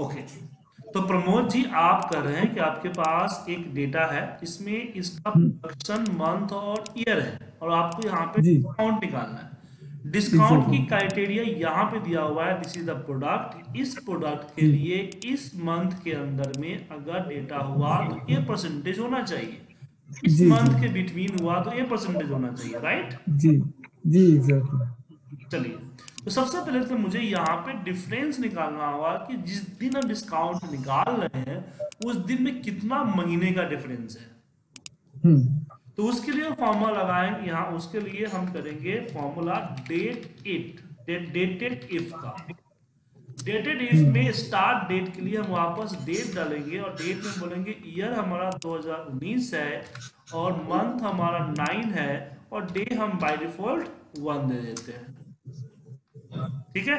Okay तो प्रमोद जी आप कर रहे हैं कि आपके पास एक डेटा है इसमें इसका प्रोडक्शन मंथ और ईयर है और आपको यहाँ पे डिस्काउंट निकालना है। डिस्काउंट की क्राइटेरिया यहाँ पे दिया हुआ है दिस इज़ द प्रोडक्ट इस प्रोडक्ट के लिए इस मंथ के अंदर में अगर डेटा हुआ तो ये परसेंटेज होना चाहिए। इस मंथ के बिटवीन हुआ तो ये परसेंटेज होना चाहिए राइट जी जी चलिए। तो सबसे पहले तो मुझे यहाँ पे डिफरेंस निकालना होगा कि जिस दिन हम डिस्काउंट निकाल रहे हैं उस दिन में कितना महीने का डिफरेंस है। हम्म। तो उसके लिए फॉर्मूला लगाएँगे यहाँ उसके लिए हम करेंगे formula date it dated if का। डेटेड इफ़ में स्टार्ट डेट के लिए हम वापस डेट डालेंगे और डेट में बोलेंगे ईयर हमारा 2019 है और मंथ हमारा 9 है और डे हम बाय डिफ़ॉल्ट वन दे देते हैं। ठीक है?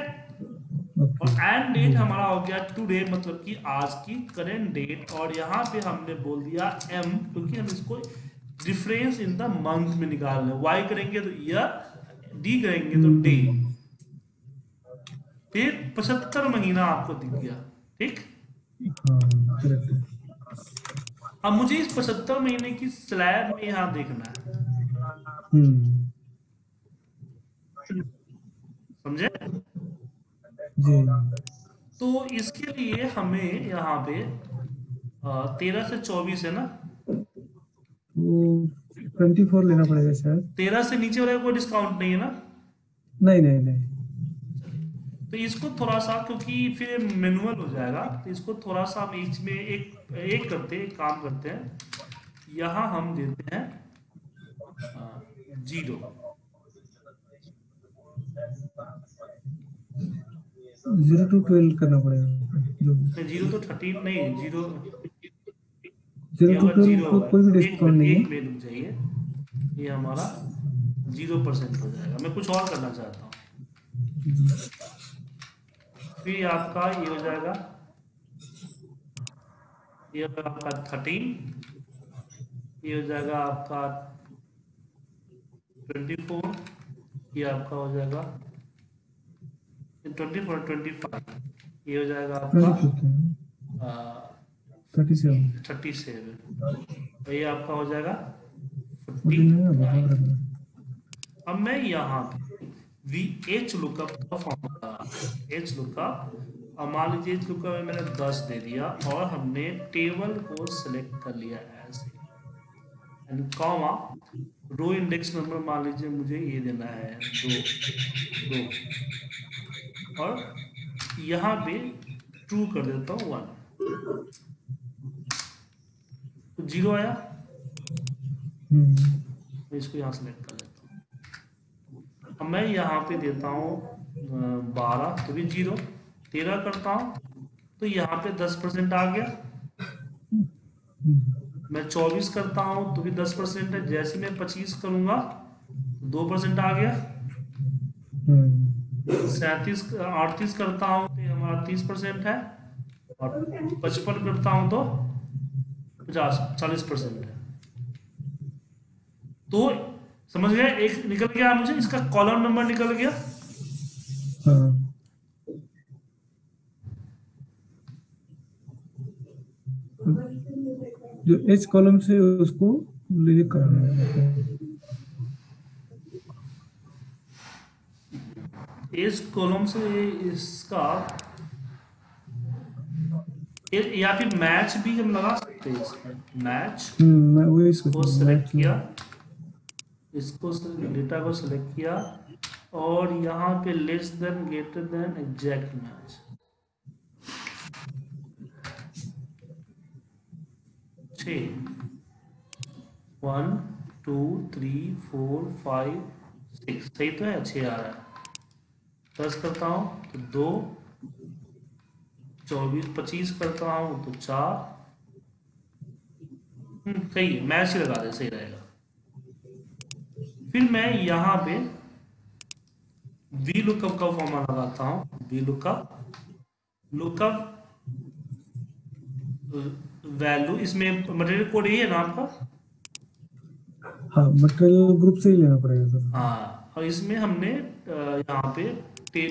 और एंड डेट हमारा हो गया टुडे मतलब कि आज की करेंट डेट और यहाँ पे हमने बोल दिया एम क्योंकि हम इसको डिफरेंस इन द मंथ में निकाल रहे वाई करेंगे तो ईयर डी करेंगे तो डे फिर पचहत्तर महीना आपको दिख गया, ठीक? अब मुझे इस पचहत्तर महीने की स्लैब में यहाँ देखना है। हम्म। समझे? तो इसके लिए हमें यहाँ पे तेरह से चौबीस है ना? ट्वेंटी फोर लेना पड़ेगा शायद। तेरह से नीचे वाले कोई डिस्काउंट नहीं है ना? नहीं नहीं नहीं। तो इसको थोड़ा सा क्योंकि फिर मैनुअल हो जाएगा तो इसको थोड़ा सा हम बीच में एक एक करते एक काम करते हैं। यहाँ हम देते हैं ज़ीरो। ज़ीरो टू ट्वेल्व करना पड़ेगा। ज़ीरो तो थर्टीन नहीं ज़ीरो ज़ीरो टू ट्वेल्व को कोई भी डिस्काउंट नहीं है। चाहिए ये हमारा ज़ीरो परसेंट हो जाएगा। मैं कुछ और करना चाहता हूँ। फिर आपका ये हो जाएगा। ये हो जाएगा आपका थर्टीन ये हो जाएगा आपका ट्वेंटी फोर ये आपका हो जाएगा। ट्वेंटी फोर ट्वेंटी फाइव ये हो जाएगा आपका थर्टी सेवन थर्टी ये आपका हो जाएगा है अब मैं यहाँ पे वी एच लुकअप का फॉर्मूला एच लुकअप मान लीजिए एच लुकअप में मैंने दस दे दिया और हमने टेबल को सिलेक्ट कर लिया and comma row index number मान लीजिए मुझे ये देना है दो दो और यहाँ पे ट्रू कर देता हूँ वन तो ज़ीरो आया? मैं इसको यहाँ सेलेक्ट कर लेता हूँ. अब मैं यहाँ पे देता हूँ बारह तो भी ज़ीरो तेरह करता हूँ तो यहाँ पे दस परसेंट आ गया. मैं चौबीस करता हूँ तो भी दस परसेंट है। जैसे मैं पच्चीस करूँगा दो परसेंट आ गया। सैतीस, अड़तीस करता हूँ तो हमारा तीस परसेंट है। और पचपन करता हूँ तो पचास, चालीस परसेंट है। तो समझ गया एक निकल गया मुझे, इसका कॉलम नंबर निकल गया। हाँ। जो एच कॉलम से उसको लिरिक करना है। इस कॉलम से इसका ये- फिर मैच भी हम लगा सकते हैं इसमें मैच हम्म मैं वही को सोच सिलेक्ट किया। इसको डेटा को सिलेक्ट किया। और यहाँ पे less than greater than exact match छ। One two three four five six. सही तो है? छः आ रहा है। दस करता हूँ तो दो। चौबीस पच्चीस करता हूँ तो चार। हम्म, सही है। मैच ही लगा दे सही रहेगा। फिर मैं यहाँ पे वी लुकअप का फॉर्मा लगाता हूँ। वी लुकअप लुकअप वैल्यू इसमें मटेरियल कोड यही है ना आपका हाँ मटेरियल ग्रुप से ही लेना पड़ेगा सर। हाँ और इसमें हमने यहाँ पे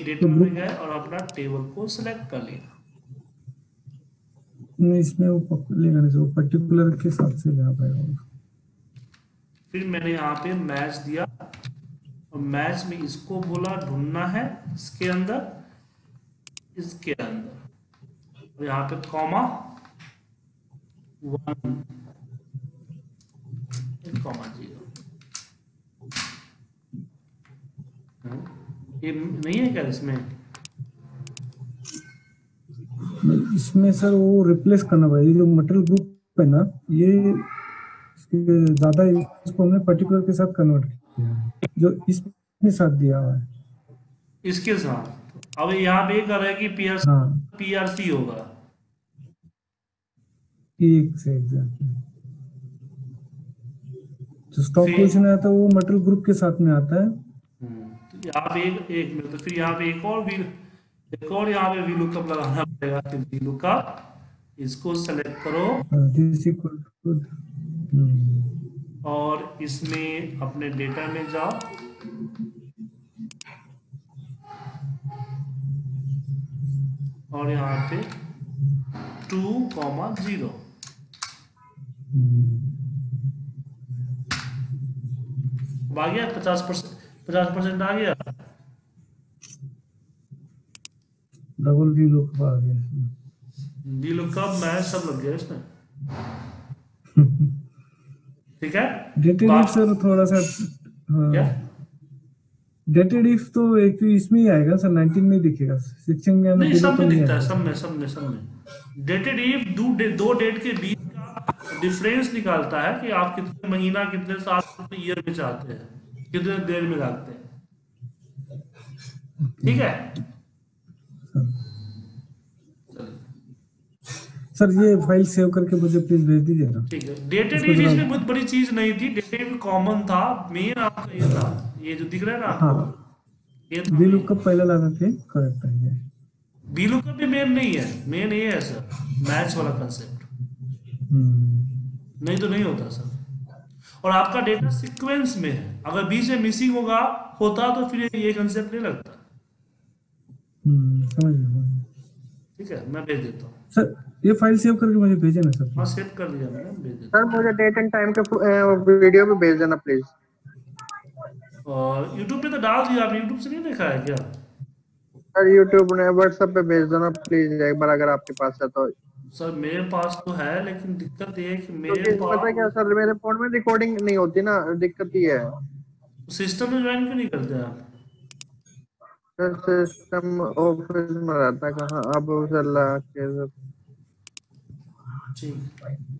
डेटा में गए और अपना टेबल को सिलेक्ट कर लिया। नहीं इसमें वो लेगा नहीं वो पर्टिकुलर के हिसाब से लेना पड़ेगा। फिर मैंने यहाँ पे मैच दिया। और मैच में इसको बोला ढूंढना है इसके अंदर इसके अंदर। यहाँ पे कॉमा वन कॉमा ज़ीरो ये नहीं है क्या इसमें? इसमें सर वो रिप्लेस करना पड़ेगा। जो मटेरियल ग्रुप है ना ये ज़्यादा इसको हमने पर्टिकुलर के साथ कन्वर्ट किया है। जो इसके साथ दिया हुआ है। इसके साथ? अब यहाँ पे कर रहा है कि पी आर हाँ। पी आर सी होगा। एक से एग्जैक्टली जो स्टॉक पोजीशन आता है वो मटेरियल ग्रुप के साथ में आता है। हम्म, तो यहाँ पे एक एक मिनट तो फिर यहाँ पे एक और वी एक और यहाँ पे वी लुकअप लगाना पड़ेगा वी लुकअप इसको सेलेक्ट करो। इक्वल टू और इसमें अपने डेटा में जाओ। और यहाँ पे टू कॉमा ज़ीरो आ गया पचास परसेंट पचास परसेंट आ गया। डबल वी लुक आ गया इसमें। वी लुकअप मैच सब लग गया इसमें। ठीक है? डेटेड सर थोड़ा सा क्या? डेटेड इफ़ तो एक तो इसमें ही आएगा सर 19 में दिखेगा। 16 में नहीं सब तो में दिखता है सब में सब में सब में। डेटेड इफ़ दो डेट के बीच का डिफरेंस निकालता है कि आप कितने महीना कितने साल कितने ईयर में चाहते हैं कितने देर में चाहते हैं। ठीक है? सर ये फ़ाइल सेव करके मुझे प्लीज़ भेज दीजिए ना। ठीक है। डेटेड जरा- इसमें बहुत बड़ी चीज़ नहीं थी। डेटेड कॉमन था। मेन आपका ये था। ये जो दिख रहा है ना हाँ। ये था वी लुक पहले लगा के करेक्ट है ये। बी लुकअप भी मेन नहीं है। मेन ये है सर मैच वाला कंसेप्ट हम्म, नहीं तो नहीं होता सर। और आपका डेटा सीक्वेंस में है। अगर बीच में मिसिंग होगा होता तो फिर ये कंसेप्ट नहीं लगता। हम्म। ठीक है मैं भेज देता हूँ। सर ये फ़ाइल सेव करके मुझे भेजे ना सर। हाँ सेव कर दिया मैंने भेज देता सर मुझे डेट एंड टाइम के वीडियो भी भेज देना प्लीज़ और यूट्यूब पे तो डाल दिया आपने यूट्यूब से नहीं देखा है क्या? सर यूट्यूब ने व्हाट्सएप पे भेज देना प्लीज़ एक बार अगर आपके पास है तो। सर मेरे पास तो है लेकिन दिक्कत ये है कि मेरे तो पास पता क्या सर? मेरे फ़ोन में रिकॉर्डिंग नहीं होती ना दिक्कत ये है। सिस्टम में ज्वाइन क्यों नहीं करते आप? सर सिस्टम ऑफ़िस में रहता कहाँ? अब सर ला के ठीक